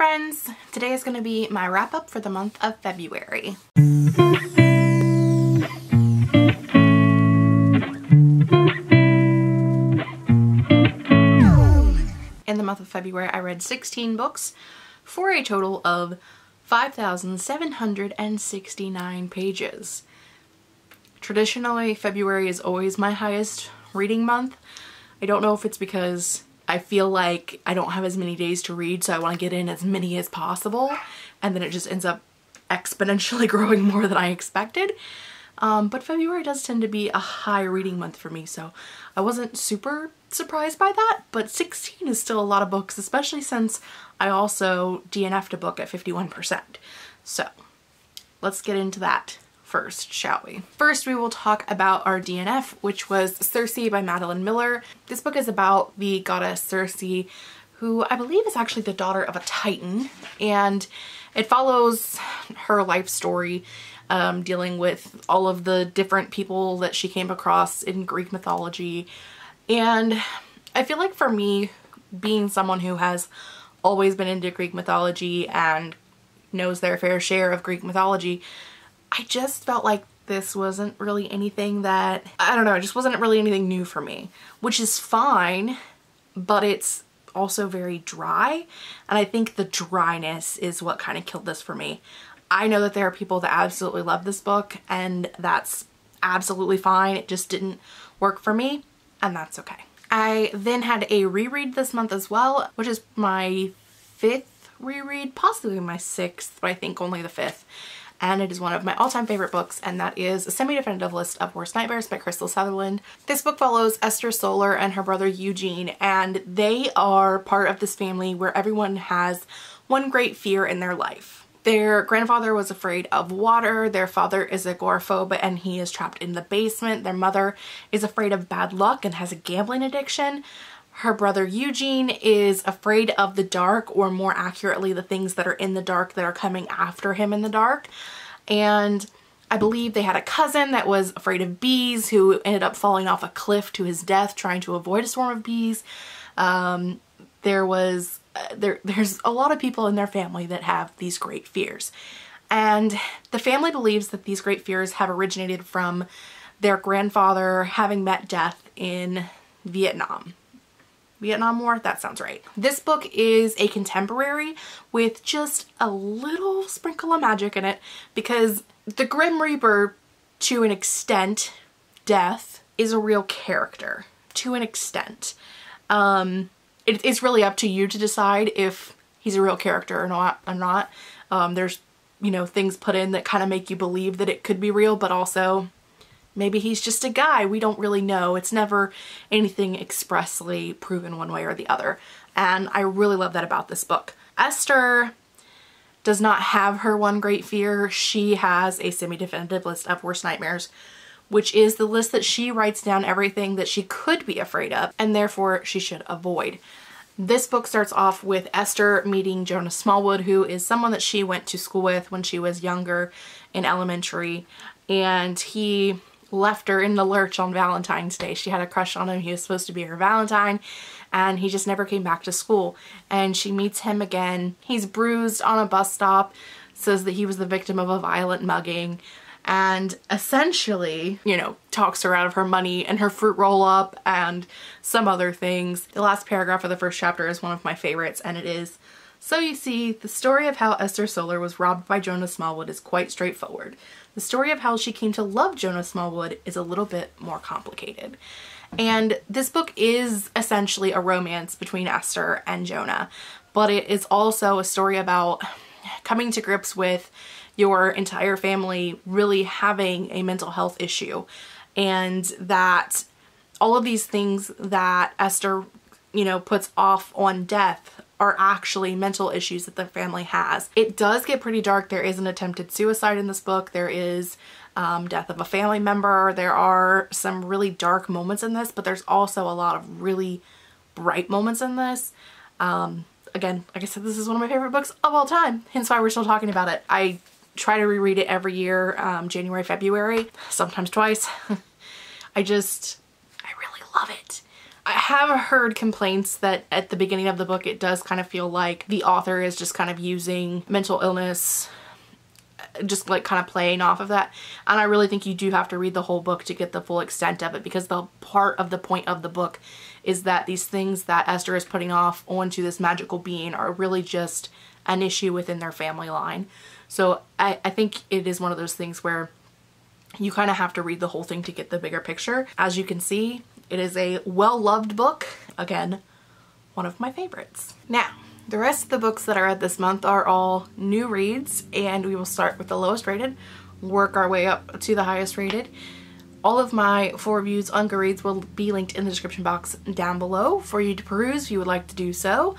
friends! Today is going to be my wrap up for the month of February. In the month of February I read 16 books for a total of 5,769 pages. Traditionally February is always my highest reading month. I don't know if it's because I feel like I don't have as many days to read so I want to get in as many as possible and then it just ends up exponentially growing more than I expected. Um, but February does tend to be a high reading month for me so I wasn't super surprised by that but 16 is still a lot of books especially since I also DNF'd a book at 51%. So let's get into that first, shall we? First, we will talk about our DNF, which was Circe by Madeline Miller. This book is about the goddess Circe, who I believe is actually the daughter of a titan, and it follows her life story um, dealing with all of the different people that she came across in Greek mythology. And I feel like for me, being someone who has always been into Greek mythology and knows their fair share of Greek mythology, I just felt like this wasn't really anything that, I don't know, it just wasn't really anything new for me, which is fine, but it's also very dry. And I think the dryness is what kind of killed this for me. I know that there are people that absolutely love this book and that's absolutely fine. It just didn't work for me and that's okay. I then had a reread this month as well, which is my fifth reread, possibly my sixth, but I think only the fifth and it is one of my all-time favorite books and that is A Semi-Definitive List of Worst Nightmares by Krystal Sutherland. This book follows Esther Solar and her brother Eugene and they are part of this family where everyone has one great fear in their life. Their grandfather was afraid of water, their father is agoraphobe and he is trapped in the basement, their mother is afraid of bad luck and has a gambling addiction, her brother Eugene is afraid of the dark or more accurately the things that are in the dark that are coming after him in the dark and I believe they had a cousin that was afraid of bees who ended up falling off a cliff to his death trying to avoid a swarm of bees. Um, there was uh, there there's a lot of people in their family that have these great fears. And the family believes that these great fears have originated from their grandfather having met death in Vietnam. Vietnam War, that sounds right. This book is a contemporary with just a little sprinkle of magic in it because the Grim Reaper, to an extent, death, is a real character, to an extent. Um, it, it's really up to you to decide if he's a real character or not. Or not. Um, there's, you know, things put in that kind of make you believe that it could be real, but also Maybe he's just a guy. We don't really know. It's never anything expressly proven one way or the other. And I really love that about this book. Esther does not have her one great fear. She has a semi-definitive list of worst nightmares, which is the list that she writes down everything that she could be afraid of and therefore she should avoid. This book starts off with Esther meeting Jonah Smallwood, who is someone that she went to school with when she was younger in elementary. And he left her in the lurch on Valentine's Day. She had a crush on him. He was supposed to be her Valentine and he just never came back to school. And she meets him again. He's bruised on a bus stop, says that he was the victim of a violent mugging and essentially, you know, talks her out of her money and her fruit roll up and some other things. The last paragraph of the first chapter is one of my favorites and it is, so you see, the story of how Esther Solar was robbed by Jonah Smallwood is quite straightforward. The story of how she came to love Jonah Smallwood is a little bit more complicated. And this book is essentially a romance between Esther and Jonah, but it is also a story about coming to grips with your entire family really having a mental health issue and that all of these things that Esther, you know, puts off on death are actually mental issues that the family has. It does get pretty dark. There is an attempted suicide in this book. There is um, death of a family member. There are some really dark moments in this, but there's also a lot of really bright moments in this. Um, again, like I said, this is one of my favorite books of all time, hence why we're still talking about it. I try to reread it every year, um, January, February, sometimes twice. I just, I really love it. I have heard complaints that at the beginning of the book it does kind of feel like the author is just kind of using mental illness uh, just like kind of playing off of that. And I really think you do have to read the whole book to get the full extent of it because the part of the point of the book is that these things that Esther is putting off onto this magical being are really just an issue within their family line. So I, I think it is one of those things where you kind of have to read the whole thing to get the bigger picture. As you can see it is a well-loved book again one of my favorites now the rest of the books that I read this month are all new reads and we will start with the lowest rated, work our way up to the highest rated. All of my four reviews on Goodreads will be linked in the description box down below for you to peruse if you would like to do so.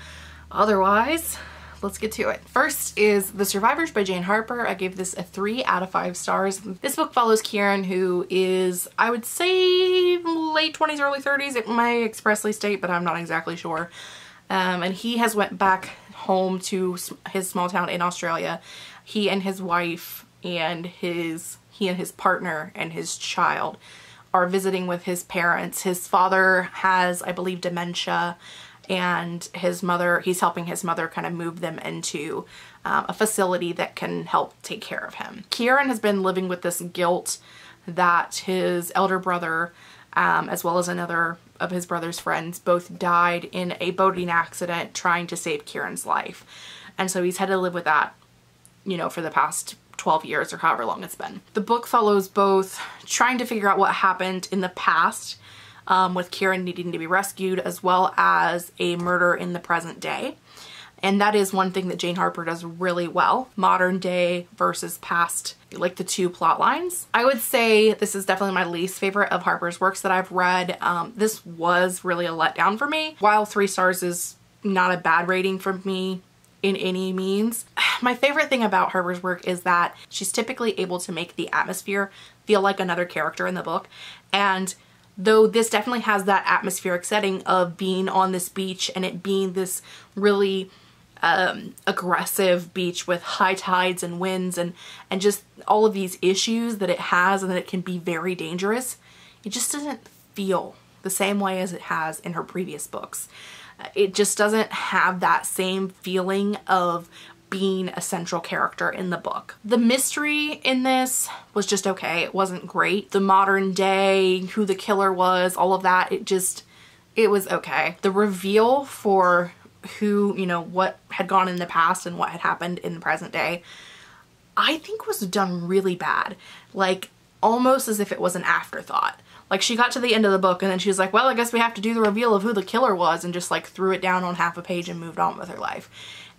Otherwise, let's get to it. First is The Survivors by Jane Harper. I gave this a 3 out of 5 stars. This book follows Kieran who is, I would say, late 20s, early 30s. It may expressly state, but I'm not exactly sure. Um, and he has went back home to his small town in Australia. He and his wife and his he and his partner and his child are visiting with his parents. His father has, I believe, dementia and his mother, he's helping his mother kind of move them into um, a facility that can help take care of him. Kieran has been living with this guilt that his elder brother, um, as well as another of his brother's friends both died in a boating accident trying to save Kieran's life. And so he's had to live with that, you know, for the past 12 years or however long it's been. The book follows both trying to figure out what happened in the past um, with Kieran needing to be rescued as well as a murder in the present day. And that is one thing that Jane Harper does really well. Modern day versus past, like the two plot lines. I would say this is definitely my least favorite of Harper's works that I've read. Um, this was really a letdown for me. While three stars is not a bad rating for me in any means. My favorite thing about Harper's work is that she's typically able to make the atmosphere feel like another character in the book. And though this definitely has that atmospheric setting of being on this beach and it being this really um, aggressive beach with high tides and winds and, and just all of these issues that it has and that it can be very dangerous, it just doesn't feel the same way as it has in her previous books. It just doesn't have that same feeling of being a central character in the book. The mystery in this was just okay. It wasn't great. The modern day, who the killer was, all of that, it just, it was okay. The reveal for who, you know, what had gone in the past and what had happened in the present day, I think was done really bad. Like almost as if it was an afterthought. Like she got to the end of the book and then she was like, well, I guess we have to do the reveal of who the killer was and just like threw it down on half a page and moved on with her life.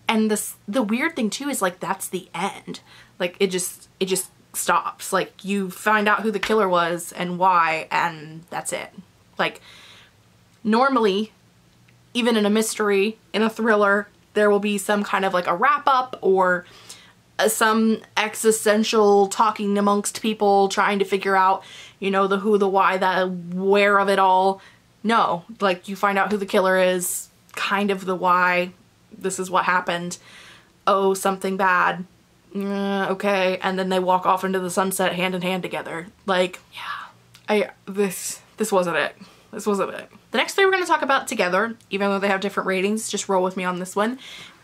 And this the weird thing too is like that's the end. Like it just it just stops. Like you find out who the killer was and why and that's it. Like normally even in a mystery, in a thriller, there will be some kind of like a wrap up or uh, some existential talking amongst people trying to figure out, you know, the who, the why, the where of it all. No, like you find out who the killer is, kind of the why, this is what happened, oh, something bad, uh, okay, and then they walk off into the sunset hand in hand together. Like, yeah, I, this, this wasn't it. This wasn't it. The next three we're going to talk about together, even though they have different ratings, just roll with me on this one.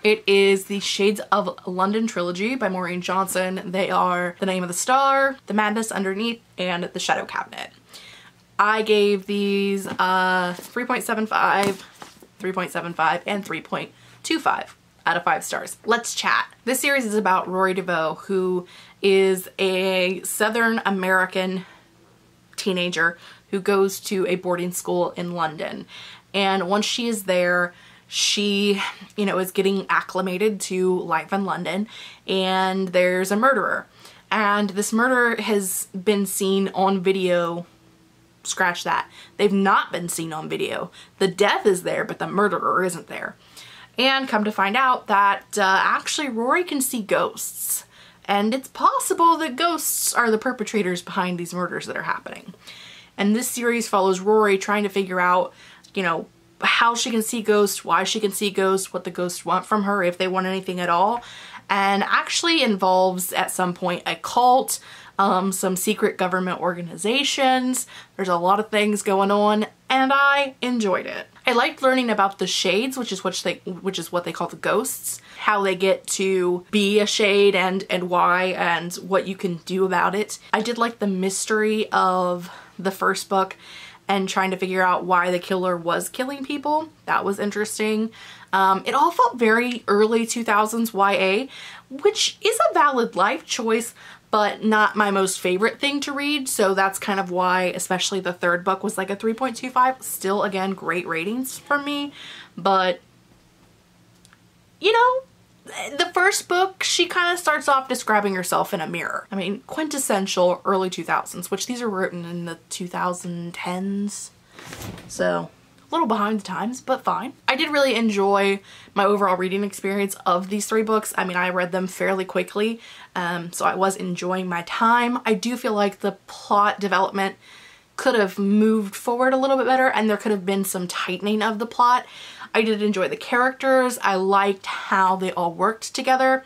It is the Shades of London trilogy by Maureen Johnson. They are The Name of the Star, The Madness Underneath, and The Shadow Cabinet. I gave these uh, 3.75, 3.75, and 3.25 out of 5 stars. Let's chat. This series is about Rory Deveaux, who is a Southern American teenager who goes to a boarding school in London. And once she is there, she, you know, is getting acclimated to life in London and there's a murderer. And this murder has been seen on video. Scratch that. They've not been seen on video. The death is there, but the murderer isn't there. And come to find out that uh, actually Rory can see ghosts. And it's possible that ghosts are the perpetrators behind these murders that are happening. And this series follows Rory trying to figure out, you know, how she can see ghosts, why she can see ghosts, what the ghosts want from her, if they want anything at all. and actually involves at some point a cult, um, some secret government organizations. There's a lot of things going on and I enjoyed it. I liked learning about the shades, which is what they which is what they call the ghosts, how they get to be a shade and and why and what you can do about it. I did like the mystery of the first book and trying to figure out why the killer was killing people. That was interesting. Um, it all felt very early 2000s YA, which is a valid life choice, but not my most favorite thing to read. So that's kind of why, especially the third book was like a 3.25. Still, again, great ratings from me. But, you know, the first book, she kind of starts off describing herself in a mirror. I mean, quintessential early 2000s, which these are written in the 2010s. So little behind the times, but fine. I did really enjoy my overall reading experience of these three books. I mean, I read them fairly quickly, um, so I was enjoying my time. I do feel like the plot development could have moved forward a little bit better and there could have been some tightening of the plot. I did enjoy the characters. I liked how they all worked together.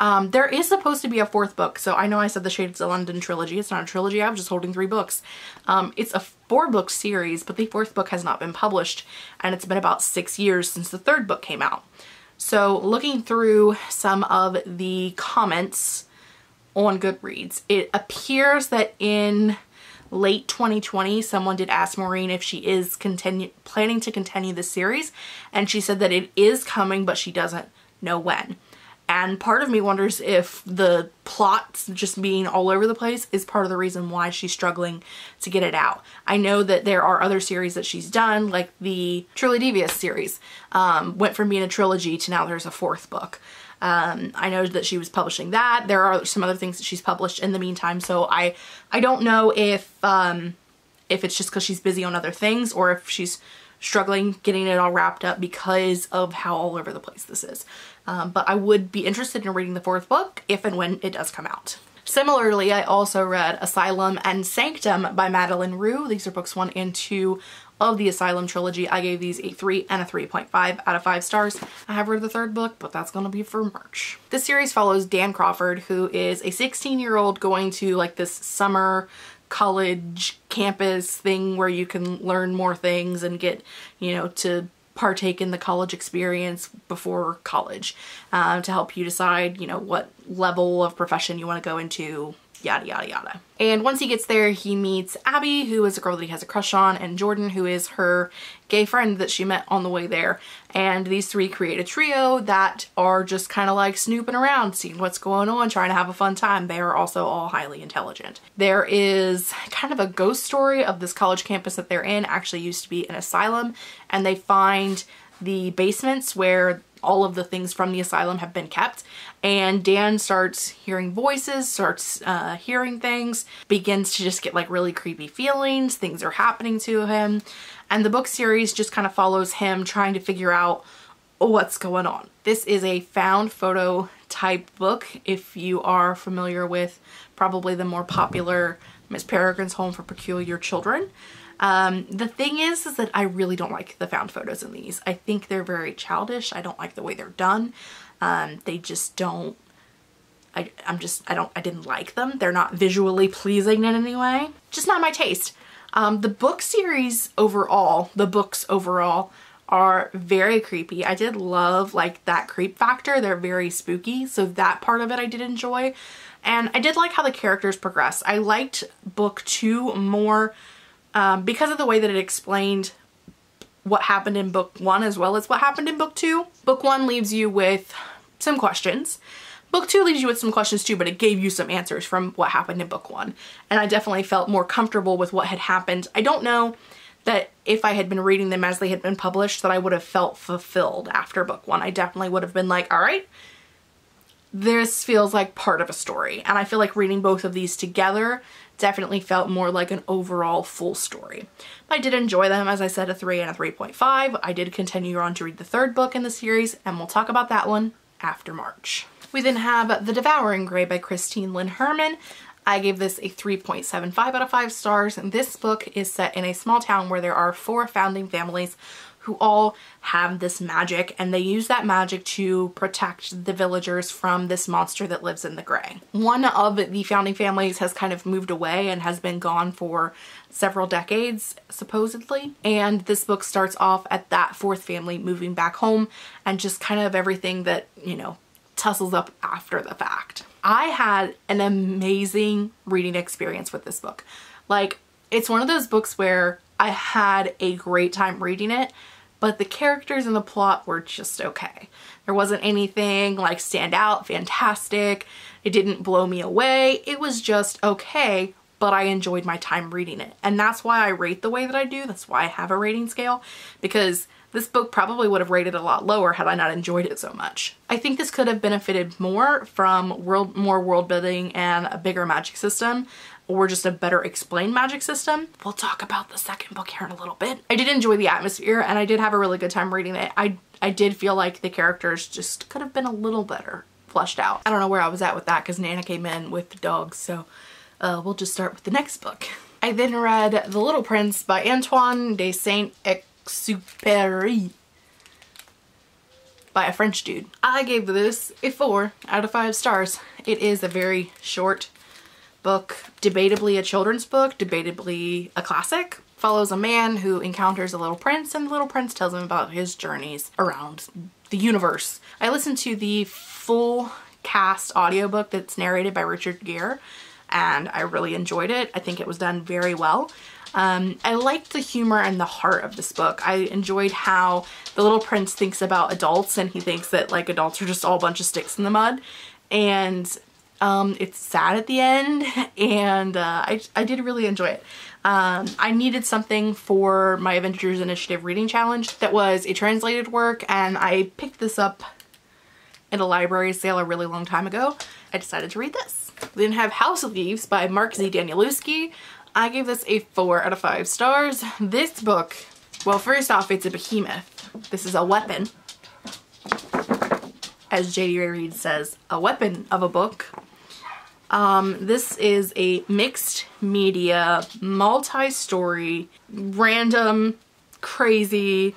Um, there is supposed to be a fourth book, so I know I said the Shades of London trilogy. It's not a trilogy, I was just holding three books. Um, it's a four book series, but the fourth book has not been published, and it's been about six years since the third book came out. So looking through some of the comments on Goodreads, it appears that in late 2020 someone did ask Maureen if she is continue planning to continue the series and she said that it is coming but she doesn't know when. And part of me wonders if the plots just being all over the place is part of the reason why she's struggling to get it out. I know that there are other series that she's done, like the Truly Devious series, um, went from being a trilogy to now there's a fourth book. Um, I know that she was publishing that. There are some other things that she's published in the meantime, so I I don't know if um, if it's just because she's busy on other things or if she's struggling getting it all wrapped up because of how all over the place this is. Um, but I would be interested in reading the fourth book if and when it does come out. Similarly, I also read Asylum and Sanctum by Madeline Roux. These are books one and two of the Asylum trilogy. I gave these a 3 and a 3.5 out of 5 stars. I have read the third book, but that's going to be for March. This series follows Dan Crawford, who is a 16-year-old going to like this summer college campus thing where you can learn more things and get, you know, to partake in the college experience before college uh, to help you decide, you know, what level of profession you want to go into, yada, yada, yada. And once he gets there, he meets Abby, who is a girl that he has a crush on, and Jordan, who is her gay friend that she met on the way there. And these three create a trio that are just kind of like snooping around, seeing what's going on, trying to have a fun time. They are also all highly intelligent. There is kind of a ghost story of this college campus that they're in, actually used to be an asylum, and they find the basements where all of the things from the asylum have been kept. And Dan starts hearing voices, starts uh, hearing things, begins to just get like really creepy feelings, things are happening to him. And the book series just kind of follows him trying to figure out what's going on. This is a found photo type book if you are familiar with probably the more popular Miss Peregrine's Home for Peculiar Children. Um, the thing is, is that I really don't like the found photos in these. I think they're very childish. I don't like the way they're done. Um, they just don't, I, I'm just, I don't, I didn't like them. They're not visually pleasing in any way. Just not my taste. Um, the book series overall, the books overall, are very creepy. I did love like that creep factor. They're very spooky. So that part of it I did enjoy. And I did like how the characters progress. I liked book two more um, because of the way that it explained what happened in book one as well as what happened in book two. Book one leaves you with some questions. Book two leaves you with some questions too, but it gave you some answers from what happened in book one. And I definitely felt more comfortable with what had happened. I don't know that if I had been reading them as they had been published that I would have felt fulfilled after book one. I definitely would have been like, all right, this feels like part of a story. And I feel like reading both of these together definitely felt more like an overall full story. I did enjoy them, as I said, a 3 and a 3.5. I did continue on to read the third book in the series, and we'll talk about that one after March. We then have The Devouring Gray by Christine Lynn Herman. I gave this a 3.75 out of 5 stars. This book is set in a small town where there are four founding families who all have this magic and they use that magic to protect the villagers from this monster that lives in the gray. One of the founding families has kind of moved away and has been gone for several decades supposedly and this book starts off at that fourth family moving back home and just kind of everything that you know tussles up after the fact. I had an amazing reading experience with this book. Like it's one of those books where I had a great time reading it but the characters and the plot were just okay. There wasn't anything like stand out, fantastic. It didn't blow me away. It was just okay, but I enjoyed my time reading it. And that's why I rate the way that I do. That's why I have a rating scale because this book probably would have rated a lot lower had I not enjoyed it so much. I think this could have benefited more from world, more world building and a bigger magic system or just a better explained magic system. We'll talk about the second book here in a little bit. I did enjoy the atmosphere and I did have a really good time reading it. I, I did feel like the characters just could have been a little better fleshed out. I don't know where I was at with that because Nana came in with the dogs so uh, we'll just start with the next book. I then read The Little Prince by Antoine de Saint-Exupéry by a French dude. I gave this a 4 out of 5 stars. It is a very short book, debatably a children's book, debatably a classic. Follows a man who encounters a little prince and the little prince tells him about his journeys around the universe. I listened to the full cast audiobook that's narrated by Richard Gere and I really enjoyed it. I think it was done very well. Um, I liked the humor and the heart of this book. I enjoyed how the little prince thinks about adults and he thinks that like adults are just all a bunch of sticks in the mud and um, it's sad at the end and uh, I, I did really enjoy it. Um, I needed something for my Avengers Initiative reading challenge that was a translated work and I picked this up at a library sale a really long time ago. I decided to read this. We then have House of Leaves by Mark Z. Danielewski. I gave this a 4 out of 5 stars. This book, well first off it's a behemoth. This is a weapon. As J.D. Reid says, a weapon of a book. Um, this is a mixed media, multi-story, random, crazy,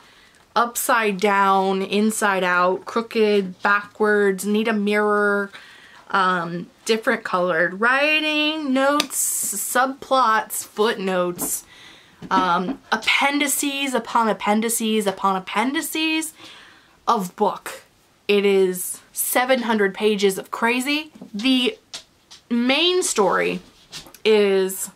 upside down, inside out, crooked, backwards, need a mirror, um, different colored writing, notes, subplots, footnotes, um, appendices upon appendices upon appendices of book. It is 700 pages of crazy. The main story is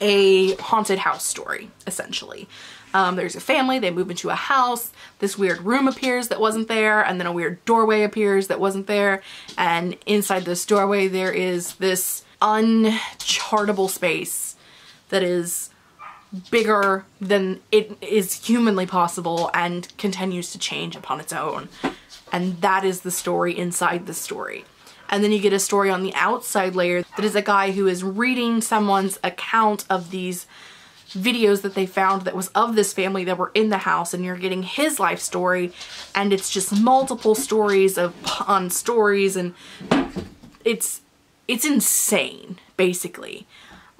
a haunted house story, essentially. Um, there's a family, they move into a house, this weird room appears that wasn't there, and then a weird doorway appears that wasn't there, and inside this doorway there is this unchartable space that is bigger than it is humanly possible and continues to change upon its own. And that is the story inside the story. And then you get a story on the outside layer that is a guy who is reading someone's account of these videos that they found that was of this family that were in the house and you're getting his life story and it's just multiple stories of on stories and it's it's insane basically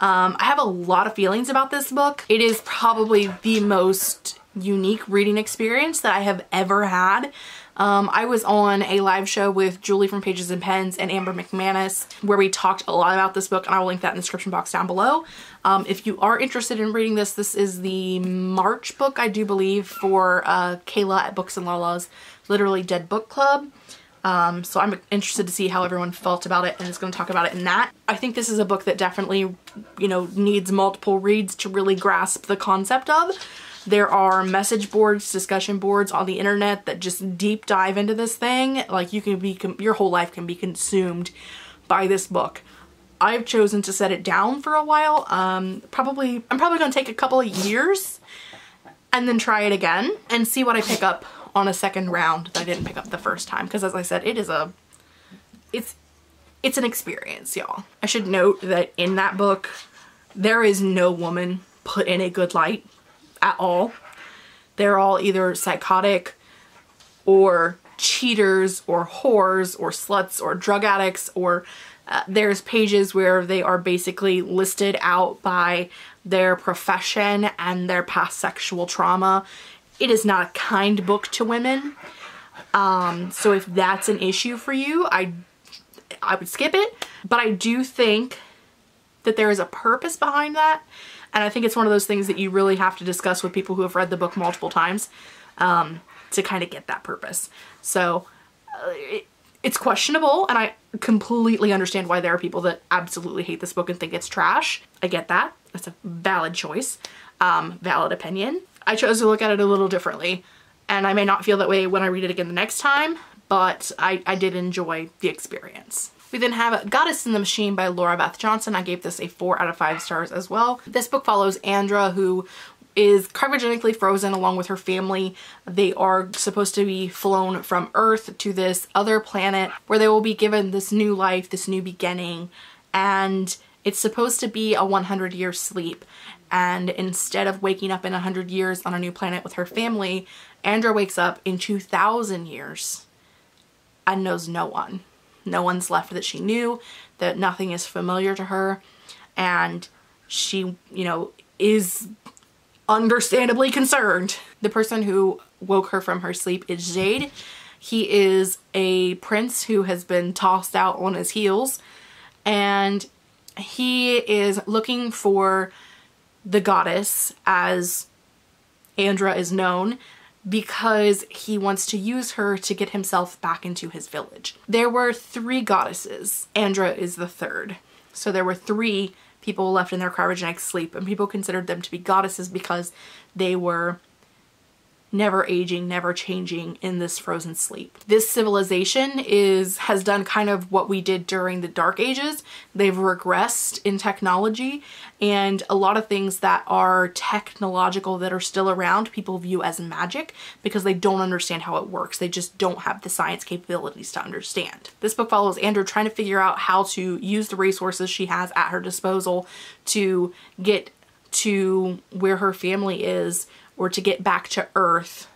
um, I have a lot of feelings about this book. It is probably the most unique reading experience that I have ever had. Um, I was on a live show with Julie from Pages and Pens and Amber McManus where we talked a lot about this book and I will link that in the description box down below. Um, if you are interested in reading this, this is the March book, I do believe, for uh, Kayla at Books and Lala's Literally Dead Book Club. Um, so I'm interested to see how everyone felt about it and is going to talk about it in that. I think this is a book that definitely, you know, needs multiple reads to really grasp the concept of. There are message boards, discussion boards on the internet that just deep dive into this thing. Like you can be, your whole life can be consumed by this book. I've chosen to set it down for a while. Um, probably, I'm probably to take a couple of years and then try it again and see what I pick up on a second round that I didn't pick up the first time. Because as I said, it is a, it's, it's an experience, y'all. I should note that in that book, there is no woman put in a good light at all. They're all either psychotic or cheaters or whores or sluts or drug addicts or uh, there's pages where they are basically listed out by their profession and their past sexual trauma It is not a kind book to women. Um, so if that's an issue for you, I, I would skip it. But I do think that there is a purpose behind that. And I think it's one of those things that you really have to discuss with people who have read the book multiple times um, to kind of get that purpose. So uh, it, it's questionable and I completely understand why there are people that absolutely hate this book and think it's trash. I get that. That's a valid choice, um, valid opinion. I chose to look at it a little differently and I may not feel that way when I read it again the next time, but I, I did enjoy the experience. We then have Goddess in the Machine by Lora Beth Johnson. I gave this a 4 out of 5 stars as well. This book follows Andra who is cryogenically frozen along with her family. They are supposed to be flown from Earth to this other planet where they will be given this new life, this new beginning, and it's supposed to be a 100 year sleep. And instead of waking up in 100 years on a new planet with her family, Andra wakes up in 2,000 years and knows no one. No one's left that she knew, that nothing is familiar to her, and she, you know, is understandably concerned. The person who woke her from her sleep is Zhade. He is a prince who has been tossed out on his heels and he is looking for the goddess as Andra is known because he wants to use her to get himself back into his village. There were three goddesses. Andra is the third. So there were three people left in their cryogenic sleep and people considered them to be goddesses because they were never aging, never changing in this frozen sleep. This civilization is has done kind of what we did during the dark ages. They've regressed in technology and a lot of things that are technological that are still around people view as magic because they don't understand how it works. They just don't have the science capabilities to understand. This book follows Andra trying to figure out how to use the resources she has at her disposal to get to where her family is or to get back to Earth,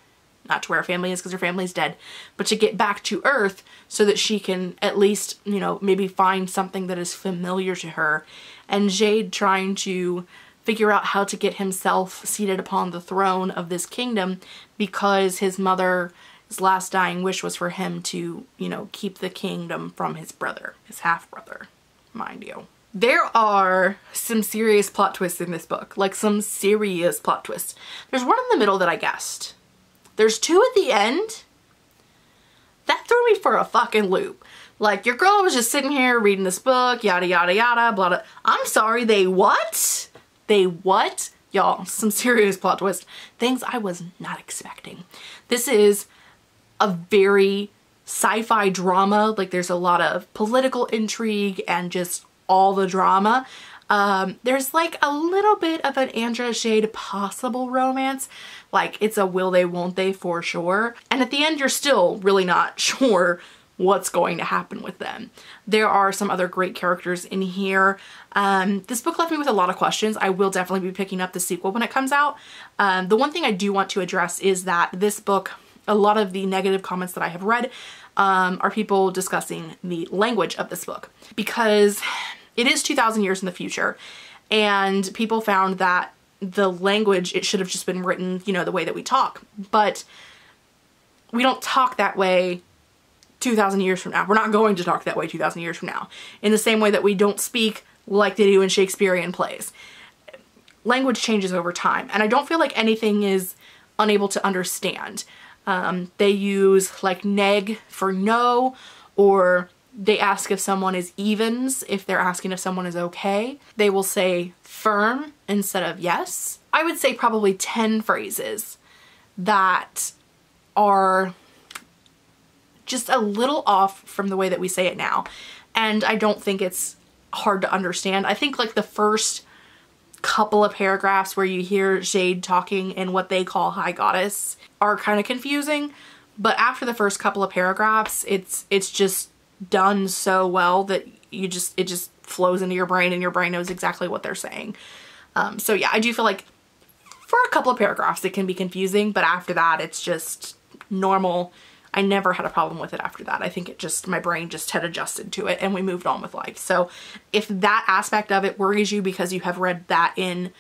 not to where her family is because her family's dead, but to get back to Earth so that she can at least, you know, maybe find something that is familiar to her. And Zhade trying to figure out how to get himself seated upon the throne of this kingdom because his mother's last dying wish was for him to, you know, keep the kingdom from his brother, his half-brother, mind you. There are some serious plot twists in this book, like some serious plot twists. There's one in the middle that I guessed. There's two at the end. That threw me for a fucking loop. Like, your girl was just sitting here reading this book, yada, yada, yada, blah, blah. I'm sorry, they what? They what? Y'all, some serious plot twist. Things I was not expecting. This is a very sci-fi drama. Like, there's a lot of political intrigue and just all the drama. Um, there's like a little bit of an Andra Zhade possible romance. Like it's a will they, won't they for sure. And at the end, you're still really not sure what's going to happen with them. There are some other great characters in here. Um, this book left me with a lot of questions. I will definitely be picking up the sequel when it comes out. Um, the one thing I do want to address is that this book, a lot of the negative comments that I have read um, are people discussing the language of this book because it is 2,000 years in the future and people found that the language, it should have just been written, you know, the way that we talk. But we don't talk that way 2,000 years from now. We're not going to talk that way 2,000 years from now. In the same way that we don't speak like they do in Shakespearean plays. Language changes over time, and I don't feel like anything is unable to understand. Um, they use like neg for no, or they ask if someone is evens, if they're asking if someone is okay. They will say firm instead of yes. I would say probably 10 phrases that are just a little off from the way that we say it now. And I don't think it's hard to understand. I think like the first couple of paragraphs where you hear Zhade talking in what they call high goddess are kind of confusing. But after the first couple of paragraphs, it's it's just done so well that you just it just flows into your brain and your brain knows exactly what they're saying. Um, so yeah, I do feel like for a couple of paragraphs it can be confusing, but after that it's just normal. I never had a problem with it after that. I think it just, my brain just had adjusted to it and we moved on with life. So if that aspect of it worries you because you have read that in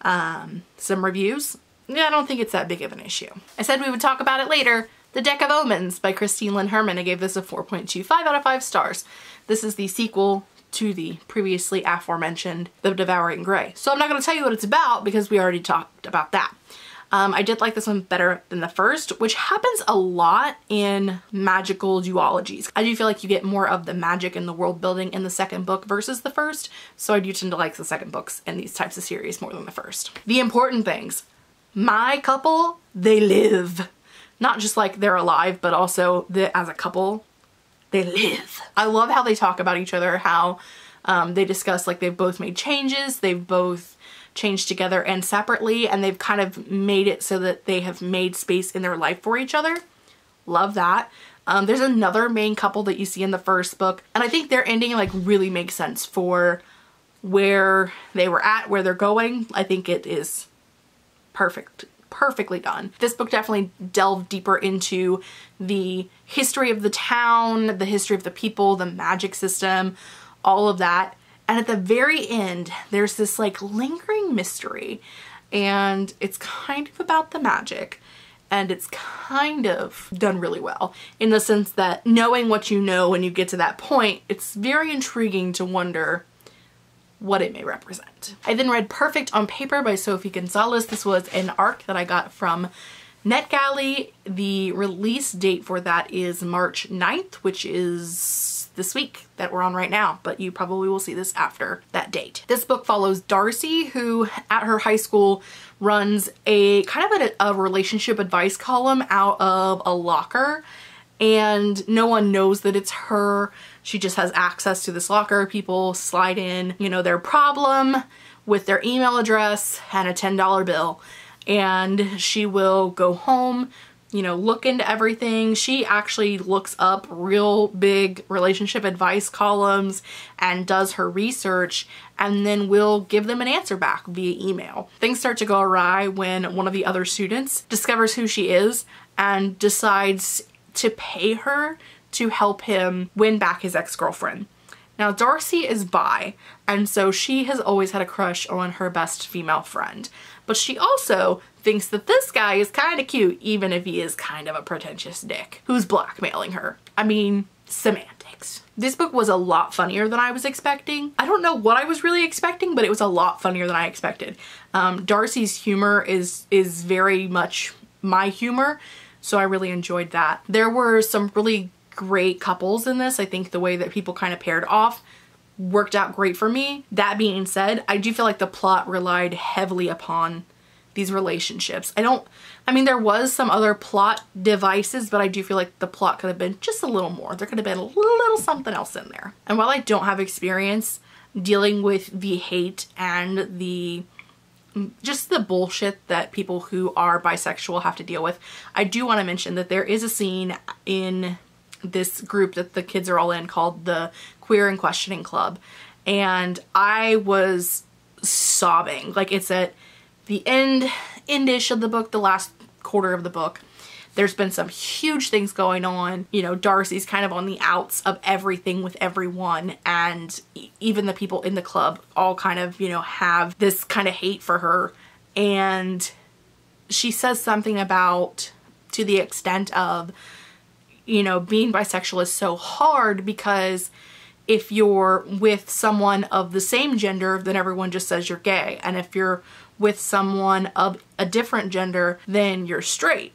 um, some reviews, yeah, I don't think it's that big of an issue. I said we would talk about it later. The Deck of Omens by Christine Lynn Herman. I gave this a 4.25 out of 5 stars. This is the sequel to the previously aforementioned The Devouring Gray. So I'm not going to tell you what it's about because we already talked about that. Um, I did like this one better than the first, which happens a lot in magical duologies. I do feel like you get more of the magic and the world building in the second book versus the first, so I do tend to like the second books in these types of series more than the first. The important things. My couple, they live. Not just like they're alive, but also as a couple, they live. I love how they talk about each other, how um, they discuss like they've both made changes, they've both changed together and separately and they've kind of made it so that they have made space in their life for each other. Love that. Um, there's another main couple that you see in the first book and I think their ending like really makes sense for where they were at, where they're going. I think it is perfect perfectly done. This book definitely delved deeper into the history of the town, the history of the people, the magic system, all of that. And at the very end, there's this like lingering mystery and it's kind of about the magic and it's kind of done really well in the sense that knowing what you know when you get to that point, it's very intriguing to wonder what it may represent. I then read Perfect on Paper by Sophie Gonzales. This was an arc that I got from NetGalley. The release date for that is March 9th, which is this week that we're on right now, but you probably will see this after that date. This book follows Darcy, who at her high school runs a kind of a, a relationship advice column out of a locker and no one knows that it's her. She just has access to this locker. People slide in, you know, their problem with their email address and a $10 bill and she will go home you know, look into everything. She actually looks up real big relationship advice columns and does her research and then will give them an answer back via email. Things start to go awry when one of the other students discovers who she is and decides to pay her to help him win back his ex-girlfriend. Now Darcy is bi and so she has always had a crush on her best female friend but she also thinks that this guy is kind of cute even if he is kind of a pretentious dick who's blackmailing her. I mean, semantics. This book was a lot funnier than I was expecting. I don't know what I was really expecting, but it was a lot funnier than I expected. Um, Darcy's humor is, is very much my humor, so I really enjoyed that. There were some really great couples in this. I think the way that people kind of paired off worked out great for me. That being said, I do feel like the plot relied heavily upon these relationships. I don't, I mean, there was some other plot devices, but I do feel like the plot could have been just a little more. There could have been a little something else in there. And while I don't have experience dealing with the hate and the just the bullshit that people who are bisexual have to deal with, I do want to mention that there is a scene in this group that the kids are all in called the Queer and Questioning Club. And I was sobbing. Like it's at the end, endish of the book, the last quarter of the book. There's been some huge things going on. You know, Darcy's kind of on the outs of everything with everyone and even the people in the club all kind of, you know, have this kind of hate for her. And she says something about to the extent of, you know, being bisexual is so hard because if you're with someone of the same gender, then everyone just says you're gay. And if you're with someone of a different gender, then you're straight.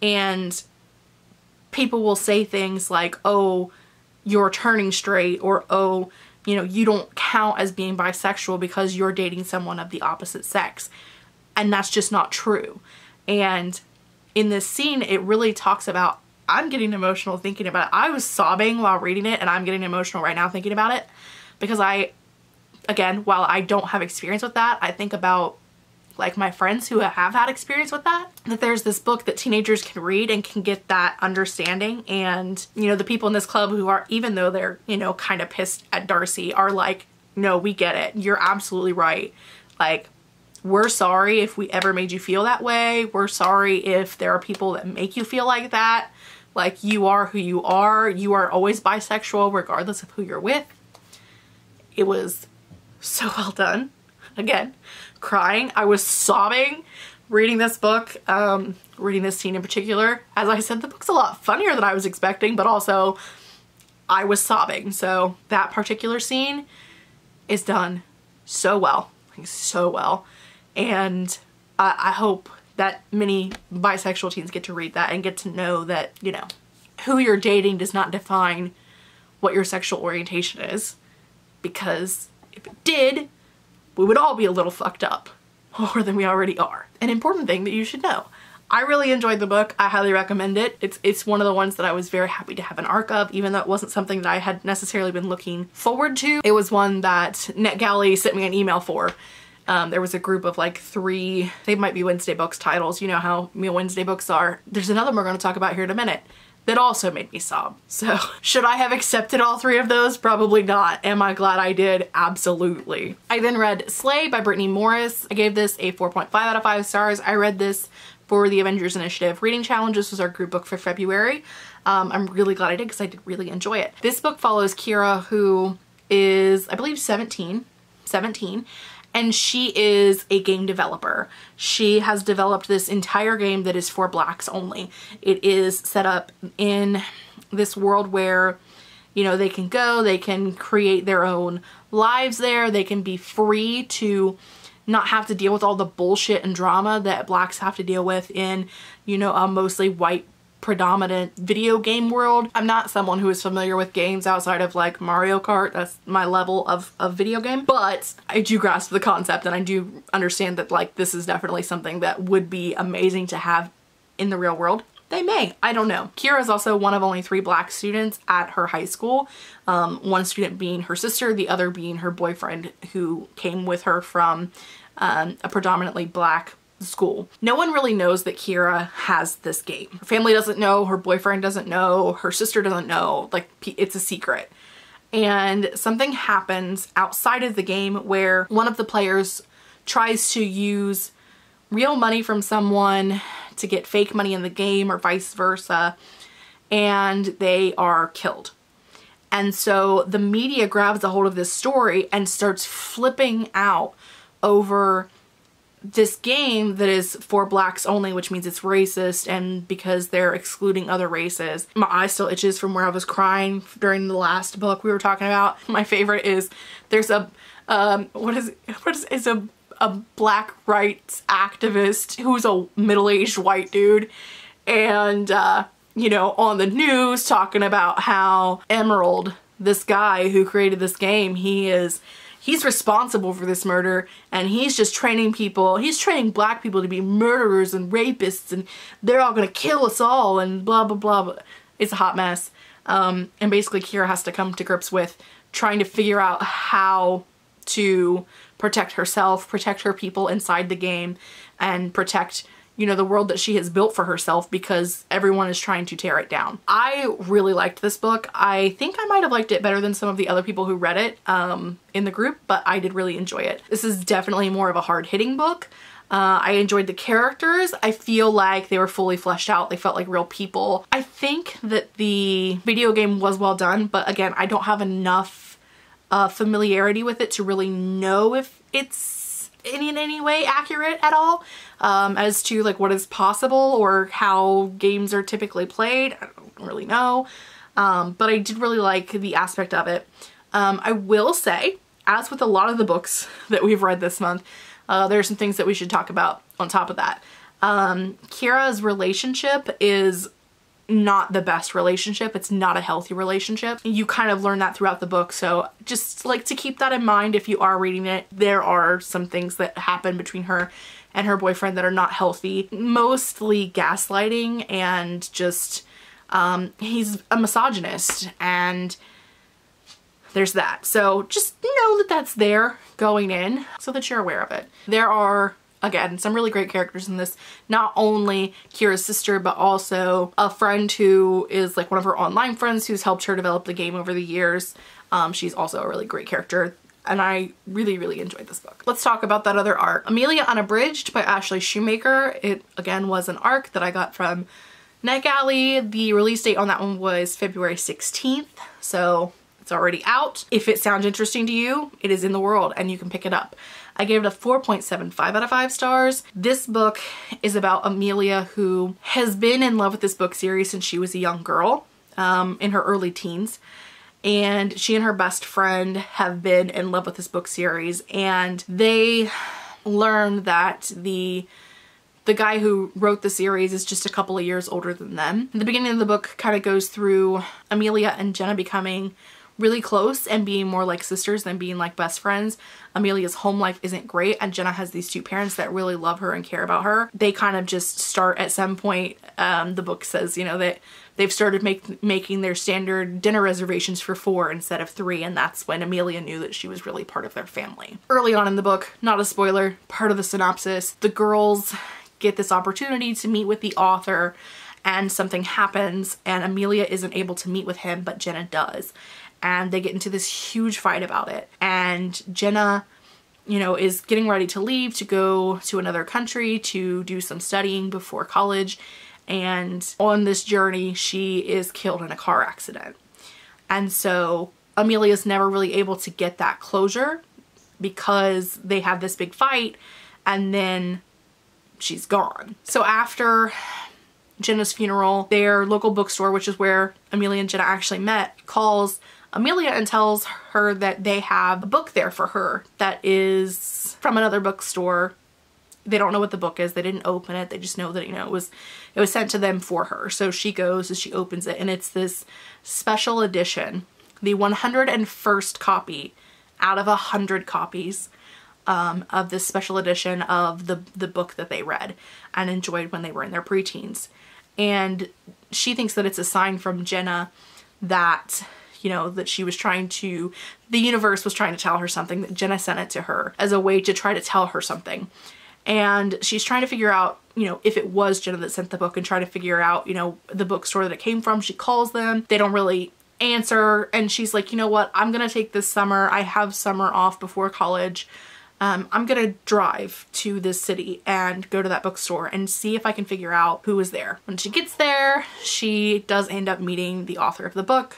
And people will say things like, oh, you're turning straight, or oh, you know, you don't count as being bisexual because you're dating someone of the opposite sex. And that's just not true. And in this scene, it really talks about, I'm getting emotional thinking about it. I was sobbing while reading it and I'm getting emotional right now thinking about it because I, again, while I don't have experience with that, I think about like my friends who have had experience with that, that there's this book that teenagers can read and can get that understanding. And, you know, the people in this club who are, even though they're, you know, kind of pissed at Darcy, are like, no, we get it. You're absolutely right. Like, we're sorry if we ever made you feel that way. We're sorry if there are people that make you feel like that. Like, you are who you are. You are always bisexual regardless of who you're with. It was so well done. Again, crying. I was sobbing reading this book, um, reading this scene in particular. As I said, the book's a lot funnier than I was expecting, but also I was sobbing. So that particular scene is done so well, like so well. And I, I hope that many bisexual teens get to read that and get to know that, you know, who you're dating does not define what your sexual orientation is. Because if it did, we would all be a little fucked up more than we already are. An important thing that you should know. I really enjoyed the book. I highly recommend it. It's it's one of the ones that I was very happy to have an arc of, even though it wasn't something that I had necessarily been looking forward to. It was one that NetGalley sent me an email for. Um, there was a group of like three, they might be Wednesday Books titles. You know how me Wednesday Books are. There's another one we're going to talk about here in a minute that also made me sob. So should I have accepted all three of those? Probably not. Am I glad I did? Absolutely. I then read Slay by Brittney Morris. I gave this a 4.5 out of 5 stars. I read this for the Avengers Initiative Reading Challenge. This was our group book for February. Um, I'm really glad I did because I did really enjoy it. This book follows Kiera who is, I believe, 17. 17 and she is a game developer. She has developed this entire game that is for blacks only. It is set up in this world where you know they can go, they can create their own lives there, they can be free to not have to deal with all the bullshit and drama that blacks have to deal with in, you know, a mostly white predominant video game world. I'm not someone who is familiar with games outside of like Mario Kart. That's my level of, of video game. But I do grasp the concept and I do understand that like this is definitely something that would be amazing to have in the real world. They may, I don't know. Kiera is also one of only three black students at her high school. Um, one student being her sister, the other being her boyfriend who came with her from um, a predominantly black school. No one really knows that Kiera has this game. Her family doesn't know, her boyfriend doesn't know, her sister doesn't know, like it's a secret. And something happens outside of the game where one of the players tries to use real money from someone to get fake money in the game or vice versa and they are killed. And so the media grabs a hold of this story and starts flipping out over this game that is for blacks only, which means it's racist and because they're excluding other races. My eye still itches from where I was crying during the last book we were talking about. My favorite is there's a, um, what is, what is, is a, a black rights activist who's a middle-aged white dude and, uh, you know, on the news talking about how Emerald, this guy who created this game, he is he's responsible for this murder and he's just training people, he's training black people to be murderers and rapists and they're all gonna kill us all and blah blah blah. It's a hot mess. Um, and basically Kiera has to come to grips with trying to figure out how to protect herself, protect her people inside the game, and protect you know, the world that she has built for herself because everyone is trying to tear it down. I really liked this book. I think I might have liked it better than some of the other people who read it um, in the group, but I did really enjoy it. This is definitely more of a hard-hitting book. Uh, I enjoyed the characters. I feel like they were fully fleshed out. They felt like real people. I think that the video game was well done, but again, I don't have enough uh, familiarity with it to really know if it's in any way accurate at all um, as to like what is possible or how games are typically played. I don't really know. Um, but I did really like the aspect of it. Um, I will say, as with a lot of the books that we've read this month, uh, there are some things that we should talk about on top of that. Um, Kiera's relationship is not the best relationship. It's not a healthy relationship. You kind of learn that throughout the book. So just like to keep that in mind if you are reading it. There are some things that happen between her and her boyfriend that are not healthy. Mostly gaslighting and just um, he's a misogynist and there's that. So just know that that's there going in so that you're aware of it. There are again, some really great characters in this. Not only Kiera's sister, but also a friend who is like one of her online friends who's helped her develop the game over the years. Um, she's also a really great character and I really, really enjoyed this book. Let's talk about that other arc. Amelia Unabridged by Ashley Schumacher. It, again, was an arc that I got from NetGalley. The release date on that one was February 16th, so It's already out. If it sounds interesting to you, it is in the world and you can pick it up. I gave it a 4.75 out of 5 stars. This book is about Amelia who has been in love with this book series since she was a young girl um, in her early teens and she and her best friend have been in love with this book series and they learn that the the guy who wrote the series is just a couple of years older than them. The beginning of the book kind of goes through Amelia and Jenna becoming really close and being more like sisters than being like best friends. Amelia's home life isn't great and Jenna has these two parents that really love her and care about her. They kind of just start at some point, um, the book says, you know, that they've started make, making their standard dinner reservations for four instead of three and that's when Amelia knew that she was really part of their family. Early on in the book, not a spoiler, part of the synopsis, the girls get this opportunity to meet with the author and something happens and Amelia isn't able to meet with him but Jenna does and they get into this huge fight about it and Jenna you know is getting ready to leave to go to another country to do some studying before college and on this journey she is killed in a car accident. And so Amelia's never really able to get that closure because they have this big fight and then she's gone. So after Jenna's funeral, their local bookstore, which is where Amelia and Jenna actually met, calls Amelia and tells her that they have a book there for her that is from another bookstore they don't know what the book is. They didn't open it. They just know that, you know, it was it was sent to them for her. So she goes and she opens it and it's this special edition, the 101st copy out of a hundred copies um, of this special edition of the, the book that they read and enjoyed when they were in their preteens. And she thinks that it's a sign from Jenna that you know, that she was trying to, the universe was trying to tell her something, that Jenna sent it to her as a way to try to tell her something. And she's trying to figure out you know if it was Jenna that sent the book and try to figure out you know the bookstore that it came from. She calls them. They don't really answer. And she's like you know what? I'm gonna take this summer. I have summer off before college. Um, I'm gonna drive to this city and go to that bookstore and see if I can figure out who was there. When she gets there, she does end up meeting the author of the book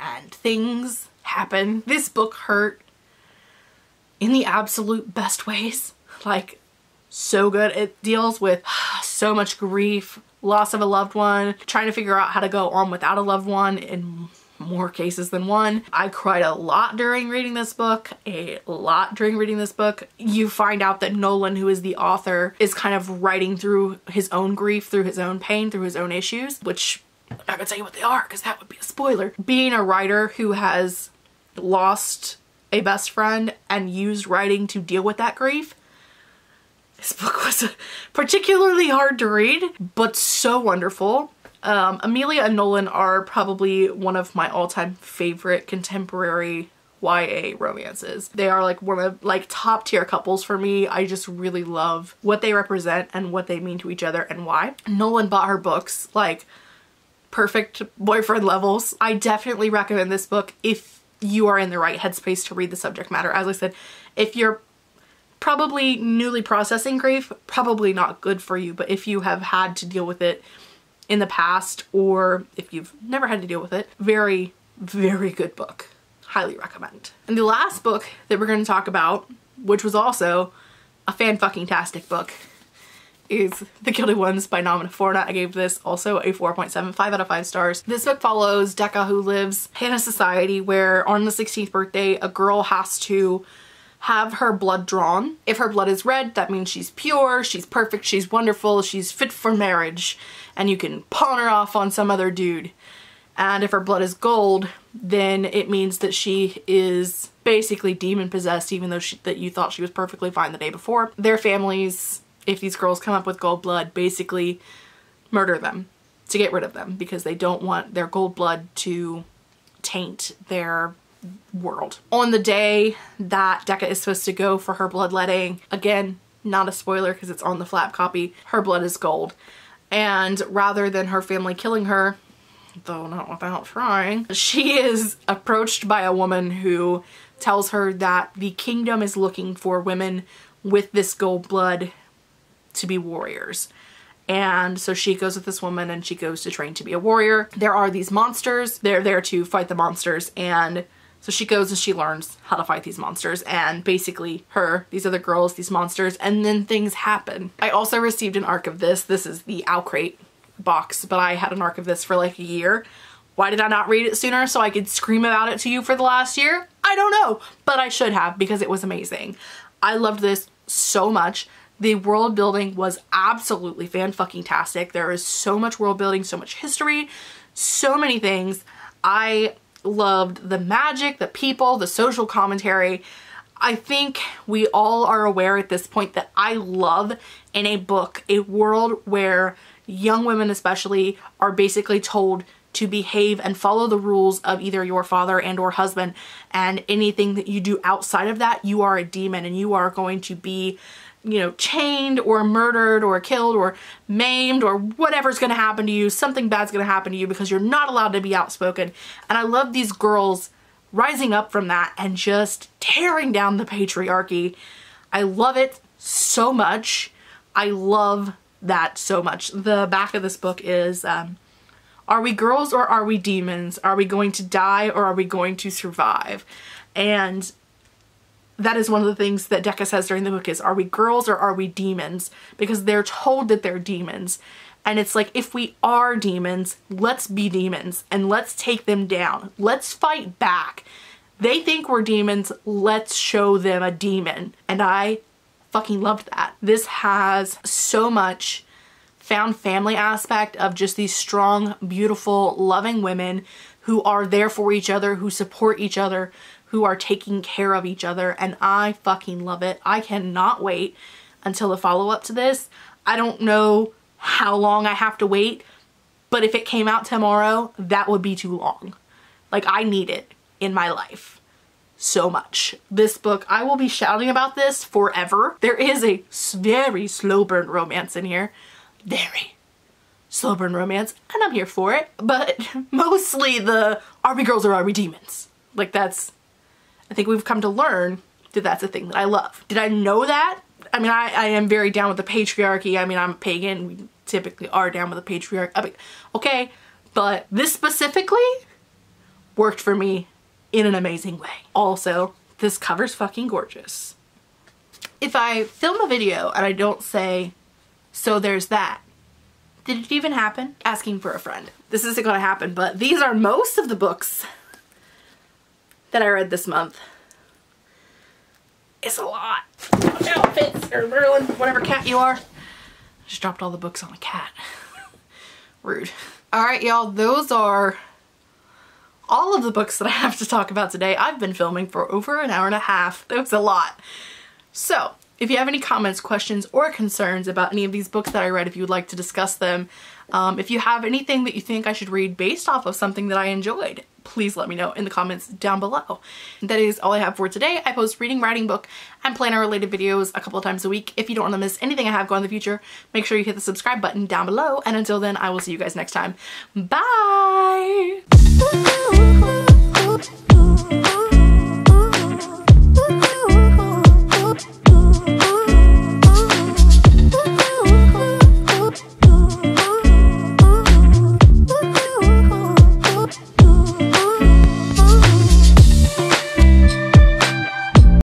and things happen. This book hurt in the absolute best ways. Like so good. It deals with so much grief, loss of a loved one, trying to figure out how to go on without a loved one in more cases than one. I cried a lot during reading this book, a lot during reading this book. You find out that Nolan, who is the author, is kind of writing through his own grief, through his own pain, through his own issues, which I'm not gonna tell you what they are because that would be a spoiler. Being a writer who has lost a best friend and used writing to deal with that grief this book was particularly hard to read, but so wonderful. Um, Amelia and Nolan are probably one of my all-time favorite contemporary YA romances. They are like one of like top tier couples for me. I just really love what they represent and what they mean to each other and why. Nolan bought her books like perfect boyfriend levels. I definitely recommend this book if you are in the right headspace to read the subject matter. As I said, if you're probably newly processing grief, probably not good for you, but if you have had to deal with it in the past or if you've never had to deal with it, very, very good book. Highly recommend. And the last book that we're going to talk about, which was also a fan-fucking-tastic book, is The Gilded Ones by Namina Forna. I gave this also a 4.75 out of 5 stars. This book follows Deka who lives in a society where on the 16th birthday a girl has to have her blood drawn. If her blood is red, that means she's pure, she's perfect, she's wonderful, she's fit for marriage, and you can pawn her off on some other dude. And if her blood is gold, then it means that she is basically demon possessed even though she, that you thought she was perfectly fine the day before. Their families, if these girls come up with gold blood, basically murder them to get rid of them because they don't want their gold blood to taint their world. On the day that Deka is supposed to go for her bloodletting, again, not a spoiler because it's on the flap copy, her blood is gold. And rather than her family killing her, though not without trying, she is approached by a woman who tells her that the kingdom is looking for women with this gold blood to be warriors. And so she goes with this woman and she goes to train to be a warrior. There are these monsters. They're there to fight the monsters and so she goes and she learns how to fight these monsters and basically her, these other girls, these monsters, and then things happen. I also received an arc of this. This is the Owlcrate box, but I had an arc of this for like a year. Why did I not read it sooner so I could scream about it to you for the last year? I don't know, but I should have because it was amazing. I loved this so much. The world building was absolutely fan-fucking-tastic. There is so much world building, so much history, so many things. I loved the magic, the people, the social commentary. I think we all are aware at this point that I love in a book a world where young women especially are basically told to behave and follow the rules of either your father and or husband and anything that you do outside of that you are a demon and you are going to be you know, chained or murdered or killed or maimed or whatever's gonna happen to you, something bad's gonna happen to you because you're not allowed to be outspoken. And I love these girls rising up from that and just tearing down the patriarchy. I love it so much. I love that so much. The back of this book is, um, are we girls or are we demons? Are we going to die or are we going to survive? And that is one of the things that Deka says during the book is, are we girls or are we demons? Because they're told that they're demons. And it's like, if we are demons, let's be demons and let's take them down. Let's fight back. They think we're demons, let's show them a demon. And I fucking loved that. This has so much found family aspect of just these strong, beautiful, loving women who are there for each other, who support each other, who are taking care of each other and I fucking love it. I cannot wait until the follow-up to this. I don't know how long I have to wait, but if it came out tomorrow, that would be too long. Like I need it in my life so much. This book, I will be shouting about this forever. There is a very slow burn romance in here. Very slow burn romance and I'm here for it. But mostly the we girls are we demons? Like that's I think we've come to learn that that's a thing that I love. Did I know that? I mean, I, I am very down with the patriarchy. I mean, I'm pagan. We typically are down with the patriarchy. Mean, okay, but this specifically worked for me in an amazing way. Also, this cover's fucking gorgeous. If I film a video and I don't say, so there's that, did it even happen? Asking for a friend. This isn't gonna happen, but these are most of the books that I read this month. It's a lot. Watch out, Fitz, or Merlin, whatever cat you are. I Just dropped all the books on a cat. Rude. Alright, y'all, those are all of the books that I have to talk about today. I've been filming for over an hour and a half. That was a lot. So, if you have any comments, questions, or concerns about any of these books that I read, if you would like to discuss them, um, if you have anything that you think I should read based off of something that I enjoyed, please let me know in the comments down below. That is all I have for today. I post reading, writing, book, and planner related videos a couple times a week. If you don't want to miss anything I have going in the future, make sure you hit the subscribe button down below. And until then, I will see you guys next time. Bye!